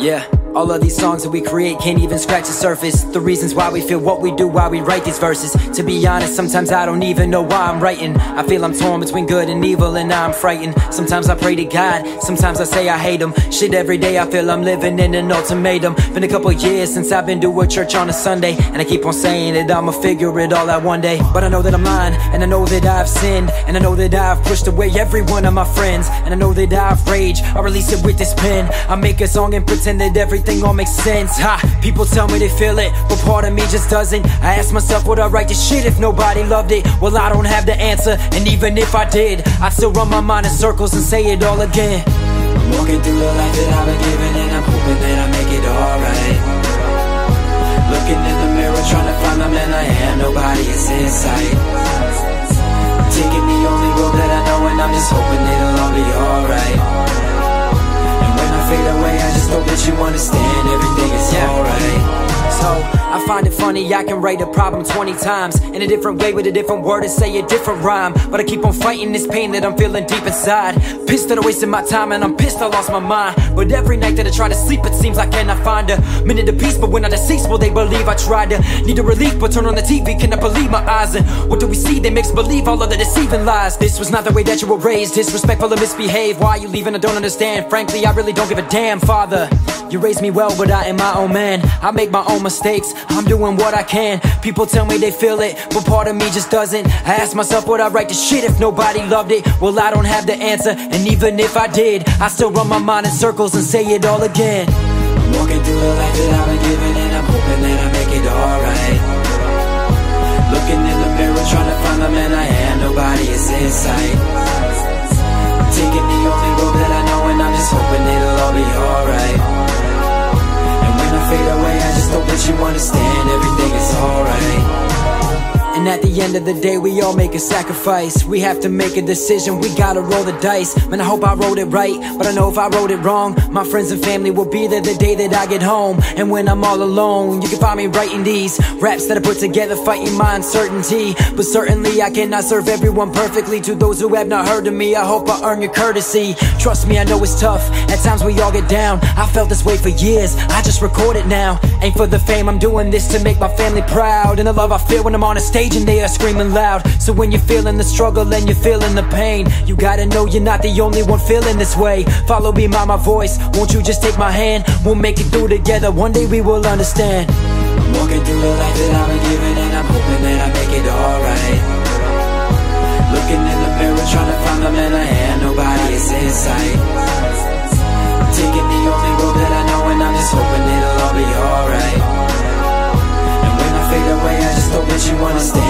Yeah, all of these songs that we create can't even scratch the surface. The reasons why we feel what we do, why we write these verses. To be honest, sometimes I don't even know why I'm writing. I feel I'm torn between good and evil, and I'm frightened. Sometimes I pray to God, sometimes I say I hate Him. Shit, every day I feel I'm living in an ultimatum. Been a couple years since I've been to a church on a Sunday, and I keep on saying that I'ma figure it all out one day. But I know that I'm lying, and I know that I've sinned, and I know that I've pushed away every one of my friends, and I know that I've raged. I release it with this pen. I make a song and pretend that everything all makes sense. Ha! People tell me they feel it, but part of me just doesn't. I ask myself, would I write this shit if nobody loved it? Well, I don't have the answer, and even if I did, I'd still run my mind in circles and say it all again. I'm walking through the life that I've been given, and I'm hoping that I make it alright. That you understand everything is alright. So, I find it funny, I can write a problem 20 times. In a different way with a different word and say a different rhyme. But I keep on fighting this pain that I'm feeling deep inside. Pissed that I wasted my time and I'm pissed I lost my mind. But every night that I try to sleep it seems I cannot find a minute of peace. But when I deceased, will they believe I tried to? Need a relief but turn on the TV, cannot believe my eyes. And what do we see? They makes believe all of the deceiving lies? This was not the way that you were raised, disrespectful and misbehave. Why you leaving? I don't understand, frankly I really don't give a damn, father. You raised me well but I am my own man. I make my own mistakes, I'm doing what I can. People tell me they feel it, but part of me just doesn't. I ask myself would I write this shit if nobody loved it? Well I don't have the answer, and even if I did I still run my mind in circles and say it all again. I'm walking through the life that I've been given And I'm hoping that I make it alright you understand at the end of the day, we all make a sacrifice. We have to make a decision, we gotta roll the dice. Man, I hope I wrote it right, but I know if I wrote it wrong, my friends and family will be there the day that I get home. And when I'm all alone, you can find me writing these raps that I put together, fighting my uncertainty. But certainly, I cannot serve everyone perfectly. To those who have not heard of me, I hope I earn your courtesy. Trust me, I know it's tough. At times, we all get down. I felt this way for years, I just record it now. Ain't for the fame, I'm doing this to make my family proud. And the love I feel when I'm on a stage nation, they are screaming loud. So when you're feeling the struggle and you're feeling the pain You gotta know you're not the only one feeling this way. Follow me, my, my voice, won't you just take my hand? We'll make it through together, one day we will understand. I'm walking through the life that I've been given And I'm hoping that I make it alright. Looking in the mirror, trying to find the man I am Nobody is in sight. I'm Taking the only road that I know And I'm just hoping it'll all be alright. And when I fade away, I just hope that you understand.